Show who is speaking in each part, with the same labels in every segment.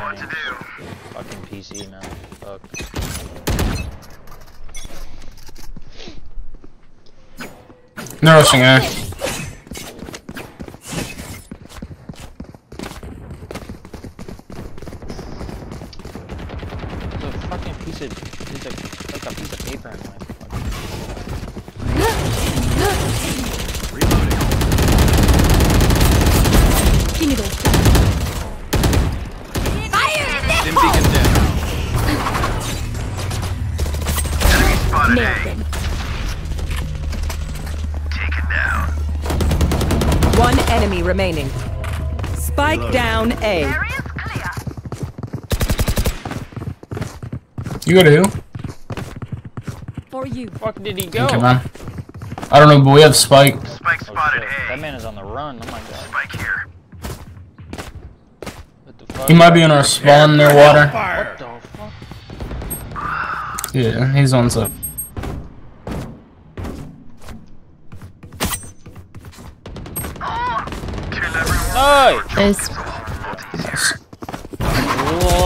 Speaker 1: what to do.
Speaker 2: Fucking PC now. Fuck.
Speaker 3: They're rushing A.
Speaker 4: Spike down A.
Speaker 3: You go to who?
Speaker 5: For you.
Speaker 2: Fuck did he go?
Speaker 3: Okay, man. I don't know, but we have Spike.
Speaker 1: Spike
Speaker 2: Oh,
Speaker 1: spotted
Speaker 2: shit.
Speaker 1: A.
Speaker 2: That man is on the run. Oh my god.
Speaker 1: Spike here.
Speaker 2: What the fuck?
Speaker 3: He might be in our spawn near water.
Speaker 2: What the fuck?
Speaker 3: Yeah, he's on side.
Speaker 1: Everyone.
Speaker 2: No!
Speaker 6: Nice.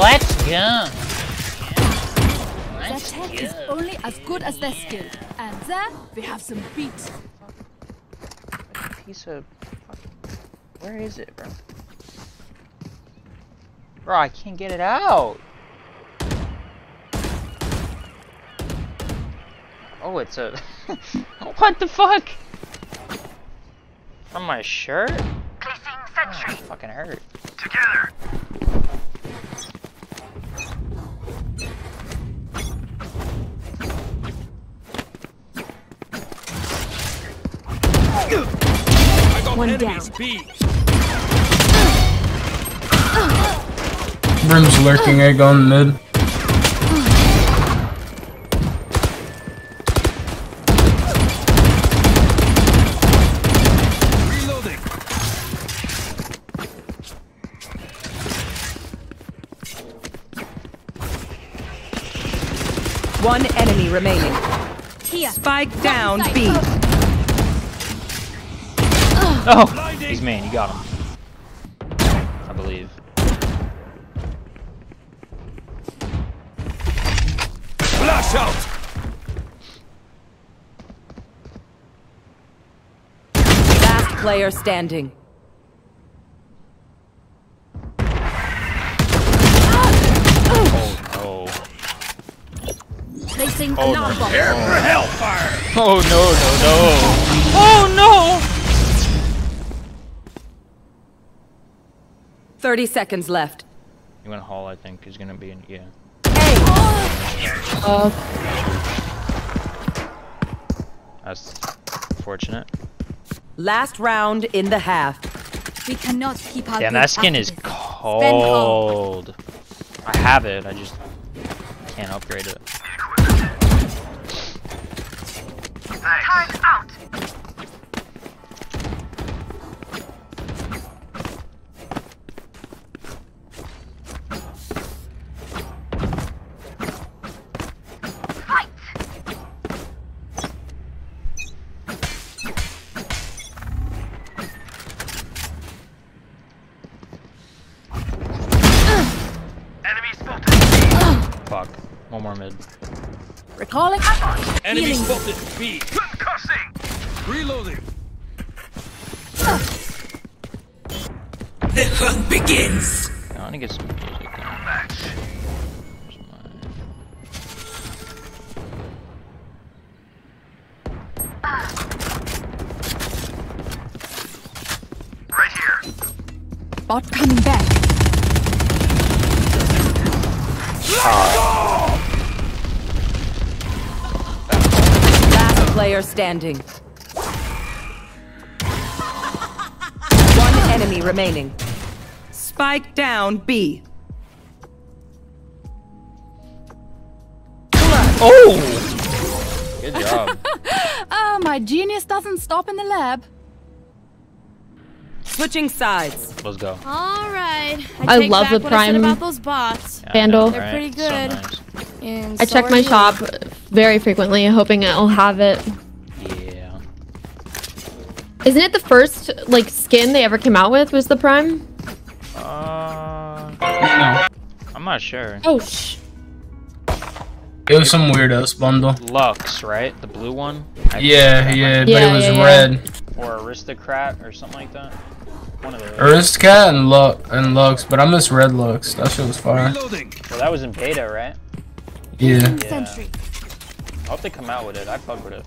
Speaker 2: Let's go.
Speaker 5: Their tech is only as good as their skill. And there we have some beat.
Speaker 2: Piece of. Where is it, bro? Bro, I can't get it out. Oh, it's a. what the fuck? On my shirt? It fucking hurt.
Speaker 1: Together.
Speaker 5: One down.
Speaker 3: Brim's lurking A going mid.
Speaker 4: One enemy remaining.
Speaker 5: Here.
Speaker 4: Spike down B.
Speaker 2: Oh! He's main, you got him. I believe.
Speaker 1: Flash out.
Speaker 4: Last player standing.
Speaker 2: Oh
Speaker 5: Placing
Speaker 2: Oh,
Speaker 5: alarm
Speaker 2: no.
Speaker 5: bomb.
Speaker 1: For hellfire.
Speaker 2: no. Oh no, no, no. Oh no!
Speaker 4: 30 seconds left.
Speaker 2: You went haul, I think, is gonna be in. Yeah.
Speaker 6: Oh,
Speaker 2: That's fortunate.
Speaker 4: Last round in the half.
Speaker 5: We cannot keep our
Speaker 2: Damn, that skin is
Speaker 5: this.
Speaker 2: cold. I have it, I just can't upgrade it.
Speaker 1: Time's out.
Speaker 5: Recalling.
Speaker 1: Enemy
Speaker 5: Healing.
Speaker 1: spotted B. Concussing. Reloading.
Speaker 2: I want to get some
Speaker 4: player standing. One enemy remaining. Spike down B.
Speaker 2: Oh! Good job.
Speaker 5: Ah, my genius doesn't stop in the lab.
Speaker 4: Switching sides.
Speaker 2: Let's go.
Speaker 7: All right.
Speaker 6: I
Speaker 7: take
Speaker 6: love the
Speaker 7: what I said
Speaker 6: Prime
Speaker 7: about those bots.
Speaker 2: Yeah,
Speaker 6: Vandal.
Speaker 2: know,
Speaker 7: They're
Speaker 2: right?
Speaker 7: pretty
Speaker 2: So
Speaker 7: good.
Speaker 2: nice.
Speaker 7: And
Speaker 6: I check my shop very frequently, hoping I'll have it.
Speaker 2: Yeah.
Speaker 6: Isn't it the first like skin they ever came out with? Was the Prime?
Speaker 2: Uh,
Speaker 3: No.
Speaker 2: I'm not sure.
Speaker 6: Oh, sh.
Speaker 3: It was some weird ass bundle.
Speaker 2: Lux, right? The blue one? I-
Speaker 3: Yeah, yeah, but
Speaker 6: Yeah,
Speaker 3: it was
Speaker 6: yeah, yeah.
Speaker 3: red.
Speaker 2: Or Aristocrat or something like that. One of those.
Speaker 3: Aristocrat and Lux and Lux, but I miss Red Lux. That shit was fire.
Speaker 1: Reloading.
Speaker 2: Well, that was in beta, right?
Speaker 3: Yeah.
Speaker 2: Yeah.
Speaker 5: Sentry.
Speaker 2: I hope they come out with it. I fuck with it.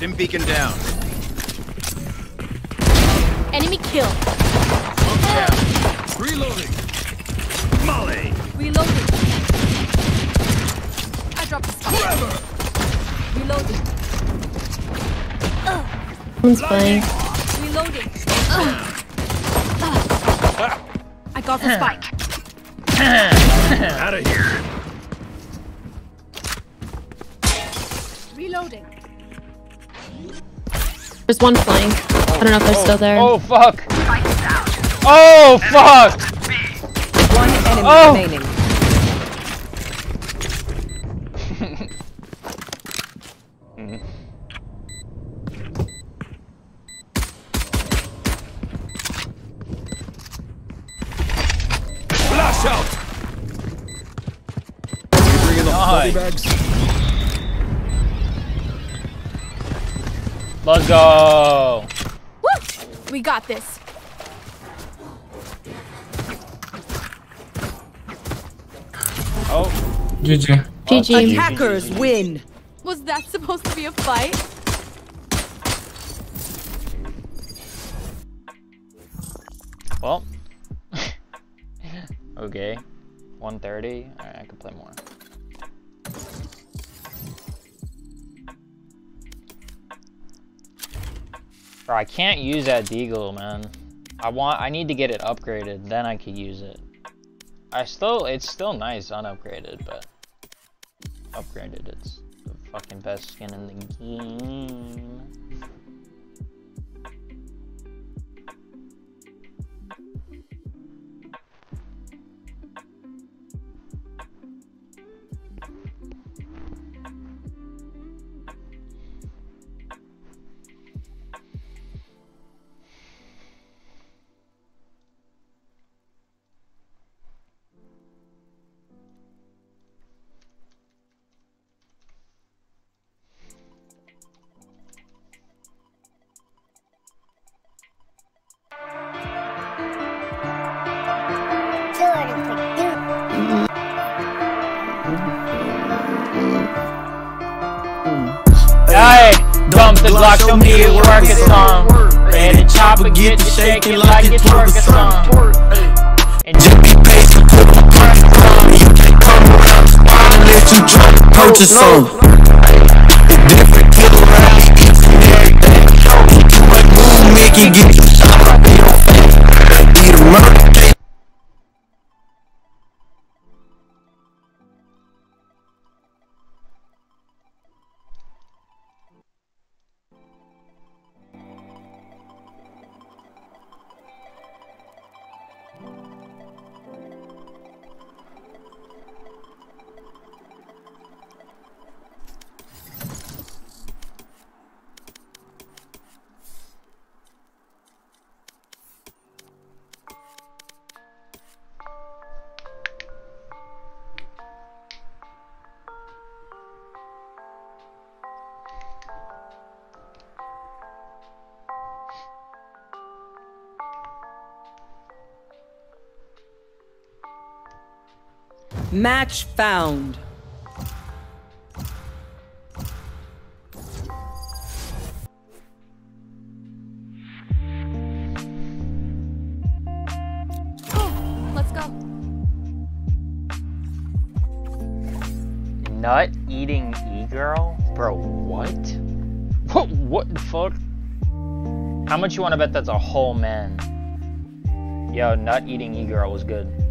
Speaker 1: Dim beacon down.
Speaker 5: Enemy kill.
Speaker 1: Reloading. Molly.
Speaker 5: Reloading. I dropped the spike. Reloading.
Speaker 6: Someone's playing.
Speaker 5: Reloading. I got the spike.
Speaker 1: Out of here.
Speaker 5: Reloading.
Speaker 6: There's one flying. I don't know if they're still there.
Speaker 2: Oh, fuck! Oh, fuck!
Speaker 4: One enemy
Speaker 2: Oh.
Speaker 4: remaining.
Speaker 2: Let's go!
Speaker 5: Woo! We got this.
Speaker 2: Oh,
Speaker 3: GG.
Speaker 6: GG.
Speaker 4: Hackers win.
Speaker 5: Was that supposed to be a fight?
Speaker 2: well. okay. 130. Alright, I could play more. Bro, I can't use that deagle, man. I want, I need to get it upgraded, then I could use it. I still, it's still nice unupgraded, but upgraded, it's the fucking best skin in the game. Hey, dump the Glock, show me a work a song. Ready to chopper, get to shaking like it's work a song. Just be patient, put my crack on. You can't come around spot unless you drunk, to purchase some. Different kill around, each and every day. Too much move, make get you shot up in your face. Eat a murder
Speaker 4: Match found.
Speaker 5: Let's go.
Speaker 2: Nut eating e-girl? Bro, what? what the fuck? How much you want to bet that's a whole man? Yo, nut eating e-girl was good.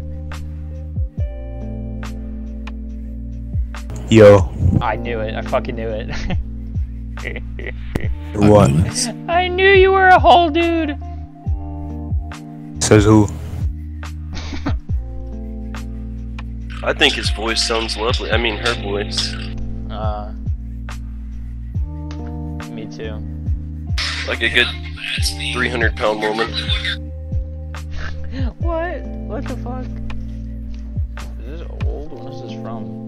Speaker 8: Yo,
Speaker 2: I knew it. I fucking knew it.
Speaker 8: what?
Speaker 2: I knew you were a whole dude.
Speaker 8: Says who?
Speaker 9: I think his voice sounds lovely. I mean, her voice.
Speaker 2: Uh, me too.
Speaker 9: Like a good 300 pound woman.
Speaker 2: What What the fuck? Is this old? When is this from?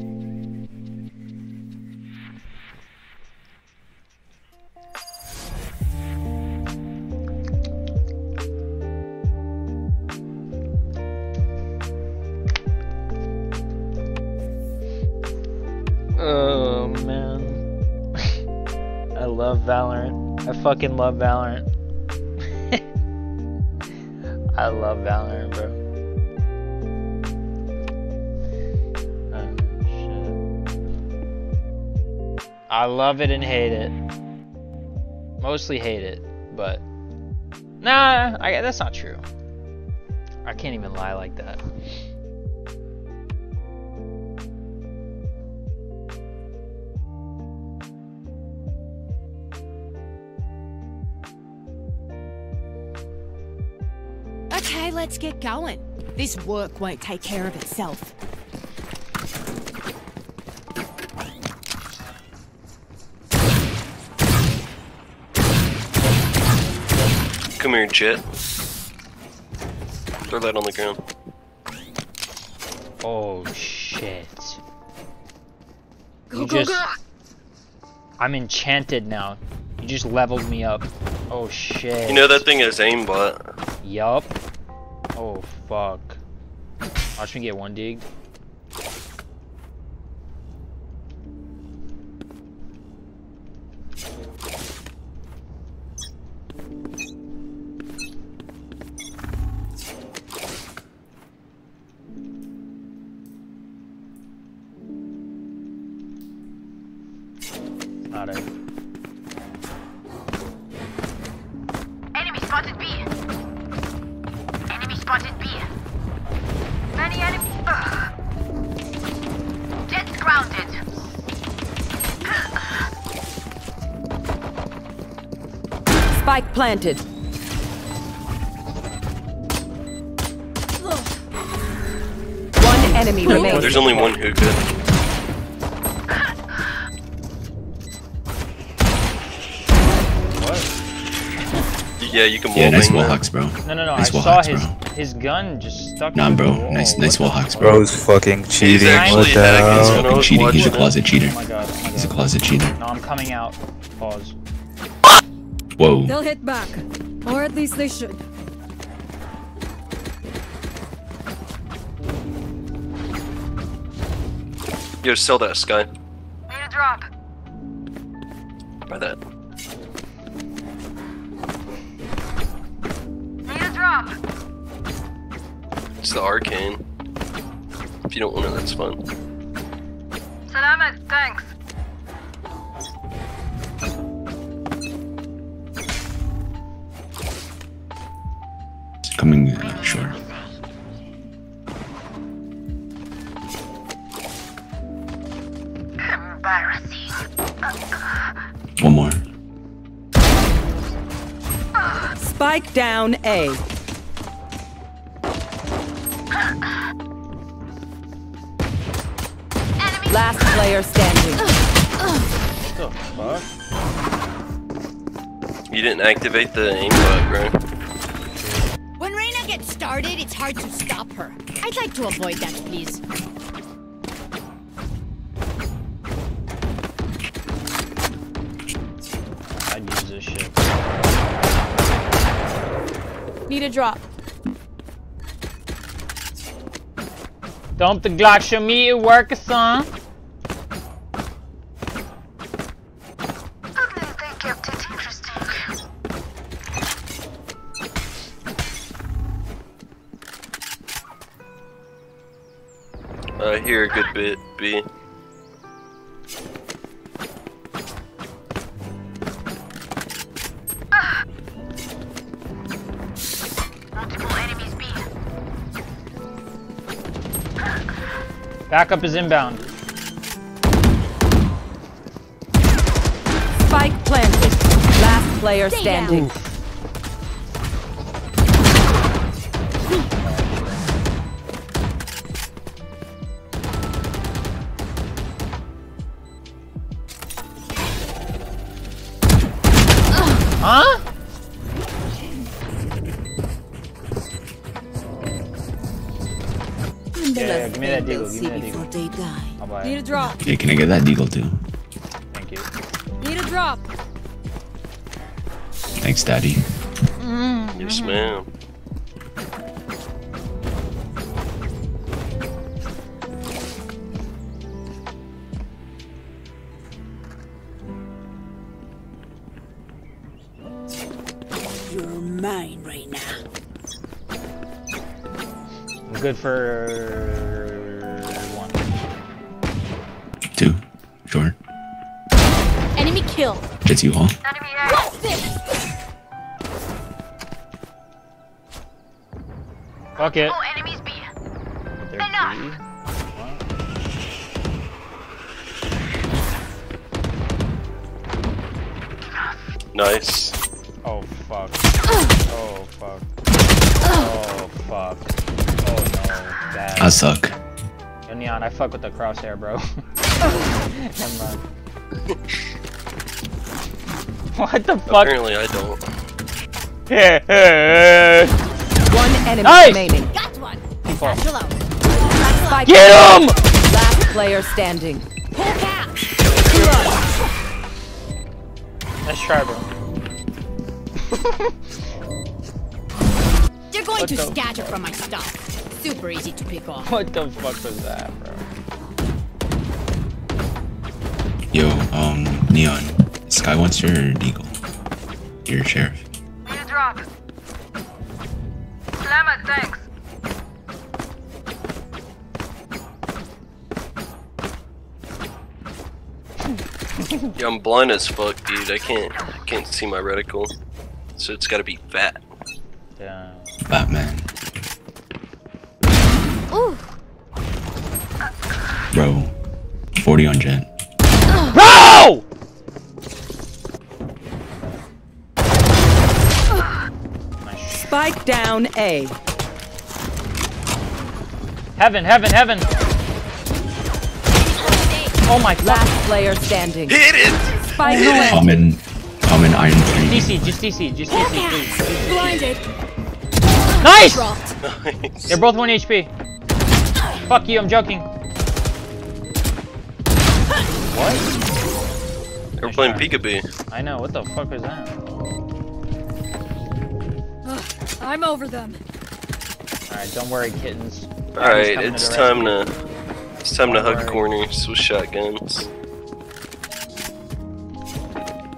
Speaker 2: Fucking love Valorant. I love Valorant, bro. Oh. I love it and hate it. Mostly hate it, but nah, I, that's not true. I can't even lie like that.
Speaker 5: Let's get going. This work won't take care of itself.
Speaker 9: Come here, Jett. Throw that on the ground.
Speaker 2: Oh shit.
Speaker 5: Go,
Speaker 2: You
Speaker 5: go,
Speaker 2: just-
Speaker 5: go!
Speaker 2: I'm enchanted now. You just leveled me up. Oh shit.
Speaker 9: You know that thing is aimbot.
Speaker 2: Yup. Oh fuck. Watch me get one digged.
Speaker 4: Spike planted. One enemy remains.
Speaker 9: There's only one hookah.
Speaker 2: What?
Speaker 9: Yeah, you can
Speaker 10: Yeah, nice
Speaker 9: wallbang
Speaker 10: wall
Speaker 9: that.
Speaker 10: hacks, bro.
Speaker 2: No, no, no.
Speaker 10: Nice
Speaker 2: I saw
Speaker 10: hacks,
Speaker 2: his
Speaker 10: bro.
Speaker 2: his gun just stuck.
Speaker 10: Nah, bro.
Speaker 2: The wall.
Speaker 10: Nice,
Speaker 2: What
Speaker 10: nice
Speaker 2: the
Speaker 10: wall
Speaker 2: fuck?
Speaker 10: hacks, bro.
Speaker 8: Bro's fucking cheating.
Speaker 9: actually
Speaker 8: What the hell?
Speaker 9: so no-
Speaker 10: Fucking cheating. He's a closet cheater.
Speaker 2: Oh my god. Oh my
Speaker 10: He's a closet cheater.
Speaker 2: No, I'm coming out. Pause.
Speaker 10: Whoa.
Speaker 5: They'll hit back. Or at least they should.
Speaker 9: Yo, sell that, Sky.
Speaker 11: Need a drop.
Speaker 9: Buy that.
Speaker 11: Need a drop.
Speaker 9: It's the arcane. If you don't want it, that's fine.
Speaker 11: Salamat. Thanks.
Speaker 10: Coming.
Speaker 11: Embarrassing.
Speaker 10: One more.
Speaker 4: Spike down A.
Speaker 11: Enemy.
Speaker 4: Last player standing.
Speaker 2: What the fuck?
Speaker 9: You didn't activate the aimbot, bro.
Speaker 5: When started, it's hard to stop her. I'd like to avoid that, please.
Speaker 2: I'd use this shit.
Speaker 5: Need a drop.
Speaker 2: Dump the Glock, show me it work, son.
Speaker 9: I hear a good bit, B.
Speaker 11: Multiple enemies B.
Speaker 2: Backup is inbound.
Speaker 4: Spike planted. Last player
Speaker 5: Stay
Speaker 4: standing.
Speaker 2: Huh?
Speaker 5: Before they die.
Speaker 2: I'll buy
Speaker 7: Need a drop.
Speaker 10: Yeah, can I get that deagle too?
Speaker 2: Thank you.
Speaker 7: Need a drop.
Speaker 10: Thanks, Daddy. Mm-hmm.
Speaker 9: Yes, ma'am.
Speaker 5: You're mine right now.
Speaker 2: I'm good for
Speaker 10: It's you all.
Speaker 11: Enemy A.
Speaker 2: Fuck it.
Speaker 11: Oh, enemies B.
Speaker 2: They're
Speaker 11: Enough.
Speaker 2: B.
Speaker 9: Nice.
Speaker 2: Oh fuck. Oh fuck. Oh fuck. Oh no. Bad.
Speaker 10: I suck.
Speaker 2: Yo, Neon, I fuck with the crosshair, bro. Never mind. what the fuck?
Speaker 9: Apparently I don't.
Speaker 4: One enemy
Speaker 2: Nice!
Speaker 4: remaining.
Speaker 5: Got one.
Speaker 2: Default.
Speaker 5: Satchel out.
Speaker 2: Get him!
Speaker 4: Last player standing.
Speaker 5: Pull cap.
Speaker 2: Let's try, bro.
Speaker 5: They're going
Speaker 2: What
Speaker 5: to
Speaker 2: the
Speaker 5: scatter from my stuff. Super easy to pick off.
Speaker 2: What the fuck was that, bro?
Speaker 10: Yo, um, Neon. Sky wants your deagle. Your sheriff.
Speaker 11: Need a drop. Slammer, thanks.
Speaker 9: Yeah, I'm blind as fuck, dude. I can't I can't see my reticle. So it's gotta be fat.
Speaker 2: Damn.
Speaker 10: Batman.
Speaker 7: Ooh.
Speaker 10: Bro. 40 on Jett.
Speaker 2: Bro!
Speaker 4: Spike down A.
Speaker 2: Heaven, heaven, heaven! Oh my god.
Speaker 4: Last player standing.
Speaker 9: Hit it!
Speaker 4: Spike planted.
Speaker 10: Common. Common Iron 3.
Speaker 2: DC, just DC, just DC, please.
Speaker 7: Blinded.
Speaker 2: Nice!
Speaker 9: Nice.
Speaker 2: They're both 1 HP. Fuck you, I'm joking. What?
Speaker 9: They're playing peekaboo.
Speaker 2: I know, what the fuck was that?
Speaker 7: I'm over them.
Speaker 2: Alright, don't worry, kittens.
Speaker 9: Alright,
Speaker 2: coming to
Speaker 9: it's time to it's time to
Speaker 2: Don't
Speaker 9: hug
Speaker 2: worry.
Speaker 9: corners with shotguns.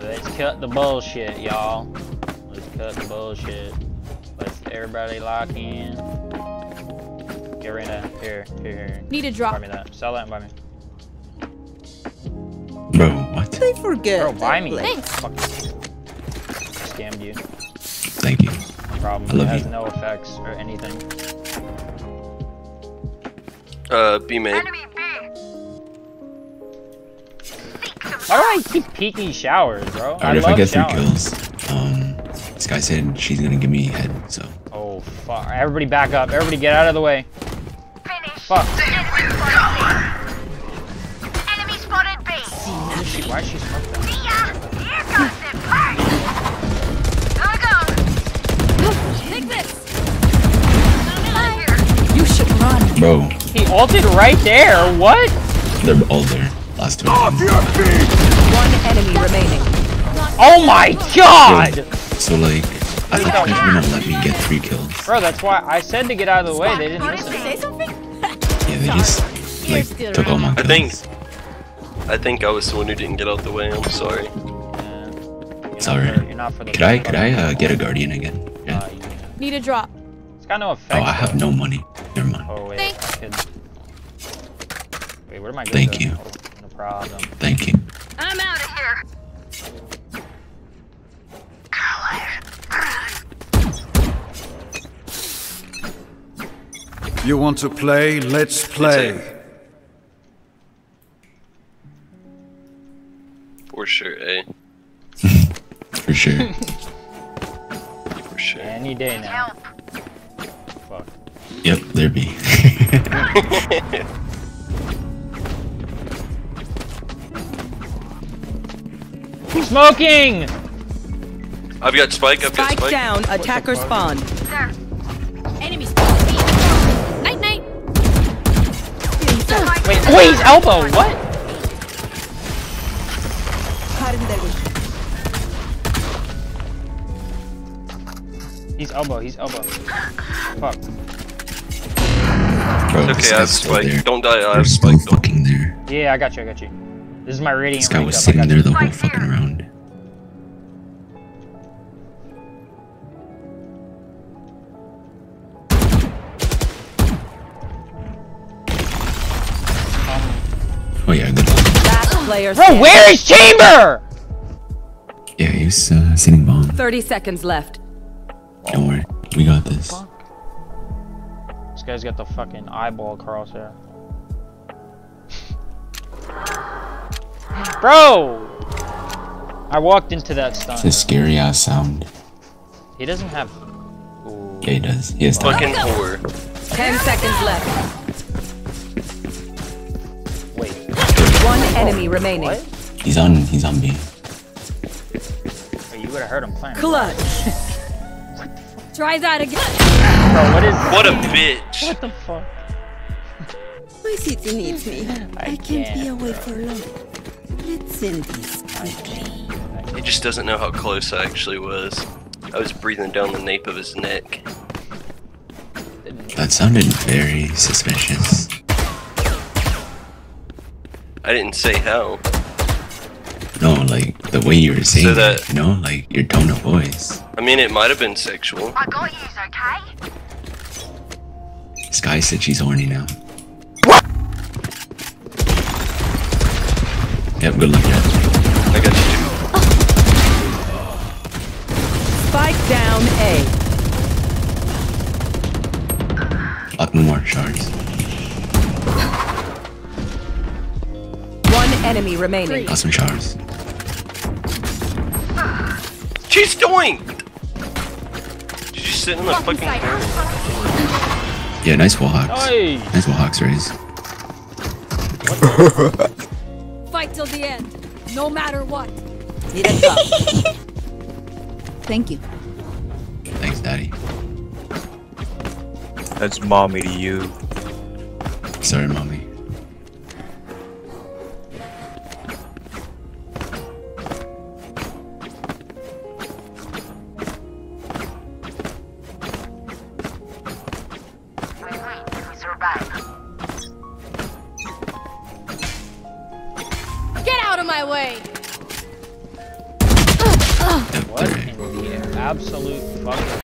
Speaker 2: Let's cut the bullshit, y'all. Let's cut the bullshit. Let's everybody lock in. Get rid of here, here, here.
Speaker 7: Need a drop.
Speaker 2: Buy
Speaker 7: drop.
Speaker 2: me that. Sell that and buy me.
Speaker 10: Bro, what?
Speaker 4: They forget.
Speaker 2: Bro, buy me.
Speaker 7: Thanks.
Speaker 2: Fuck. Scammed you.
Speaker 10: Thank you.
Speaker 2: No problem.
Speaker 10: I love
Speaker 2: it has
Speaker 10: you.
Speaker 2: no effects or anything.
Speaker 9: Uh, B main.
Speaker 11: Enemy B.
Speaker 2: Why do I keep peeking showers, bro?
Speaker 10: Alright, if I
Speaker 2: love
Speaker 10: get three kills, um, this guy said she's gonna give me head, so.
Speaker 2: Oh, fuck. Everybody back up. Everybody get out of the way.
Speaker 11: Finish.
Speaker 2: Fuck.
Speaker 11: Enemy spotted B.
Speaker 2: Why is she, ulted right there. What?
Speaker 10: they're all there. Last two.
Speaker 4: One enemy remaining.
Speaker 2: Oh my god!
Speaker 10: So, like, I thought you guys were gonna let me get three kills.
Speaker 2: Bro, that's why I said to get out of the way. They didn't listen.
Speaker 5: Say something?
Speaker 10: Yeah, they just, like, took all my kills.
Speaker 9: I think I think I was the one who didn't get out the way. I'm sorry.
Speaker 2: Yeah. You're
Speaker 10: Sorry.
Speaker 2: Not you're not for the
Speaker 10: Could I, could I, uh, get a guardian again?
Speaker 2: Uh,
Speaker 10: Yeah.
Speaker 2: you-
Speaker 7: Need a drop.
Speaker 2: It's got no effect.
Speaker 10: Oh, I have no money. Never mind.
Speaker 2: Oh wait,
Speaker 7: Thanks.
Speaker 2: I. Wait, where am I going?
Speaker 10: Thank you.
Speaker 2: No problem.
Speaker 10: Thank you.
Speaker 11: I'm out of here.
Speaker 1: You want to play? Let's play.
Speaker 9: For sure, eh?
Speaker 10: For sure.
Speaker 9: For sure.
Speaker 2: Any day now.
Speaker 11: Help.
Speaker 2: Fuck.
Speaker 10: yep, there be.
Speaker 2: Smoking!
Speaker 9: I've got spike. I've got
Speaker 4: Spike
Speaker 9: spike.
Speaker 4: down. Attacker spawn.
Speaker 11: There.
Speaker 5: Enemy spotted B.
Speaker 7: Night night.
Speaker 2: Wait, he's elbow. What? He's elbow. He's elbow. Fuck.
Speaker 10: Bro,
Speaker 9: okay, I have spike.
Speaker 10: there.
Speaker 9: Don't die, I
Speaker 10: We're
Speaker 9: have
Speaker 10: still
Speaker 9: spike.
Speaker 10: fucking there.
Speaker 2: Yeah, I got you. I got you. This is my radiant.
Speaker 10: This guy was
Speaker 2: up,
Speaker 10: sitting there the whole fucking round.
Speaker 4: Last
Speaker 2: Bro,
Speaker 4: standing.
Speaker 2: where is Chamber?
Speaker 10: Yeah, he was uh, sitting bomb.
Speaker 4: 30 seconds left.
Speaker 10: Don't worry, we got this.
Speaker 2: This guy's got the fucking eyeball crosshair. Bro! I walked into that
Speaker 10: It's a scary ass sound.
Speaker 2: He doesn't have.
Speaker 10: Yeah, he does. He has that.
Speaker 9: Fucking whore.
Speaker 4: 10 seconds left. One enemy remaining.
Speaker 2: What?
Speaker 10: He's on. He's on B.
Speaker 2: Oh, you would have heard him playing.
Speaker 4: Clutch.
Speaker 7: Try that again.
Speaker 2: Bro, what is.
Speaker 9: What a bitch.
Speaker 2: What the fuck?
Speaker 12: My city needs me.
Speaker 2: I
Speaker 12: can't be
Speaker 2: can't,
Speaker 12: away for long. Let's end this quickly.
Speaker 9: He just doesn't know how close I actually was. I was breathing down the nape of his neck.
Speaker 10: That sounded very suspicious.
Speaker 9: I didn't say how.
Speaker 10: No, like the way you were saying
Speaker 9: So
Speaker 10: that,
Speaker 9: that-
Speaker 10: you know, like your tone of voice.
Speaker 9: I mean, it might have been sexual.
Speaker 11: I got yous, okay?
Speaker 10: Sky said she's horny now. What? Yep, good luck, Jett.
Speaker 9: I got you.
Speaker 4: Spike down A.
Speaker 10: Lock no more shards.
Speaker 4: Enemy remaining.
Speaker 10: Got some shards.
Speaker 9: She's doing. She's sitting in the fucking corner.
Speaker 10: Yeah, nice wall hawks.
Speaker 2: Oi!
Speaker 10: Nice wall hawks, Raze.
Speaker 7: Fight till the end. No matter what.
Speaker 4: Need a drop.
Speaker 12: Thank you.
Speaker 10: Thanks, Daddy.
Speaker 8: That's mommy to you.
Speaker 10: Sorry, mommy.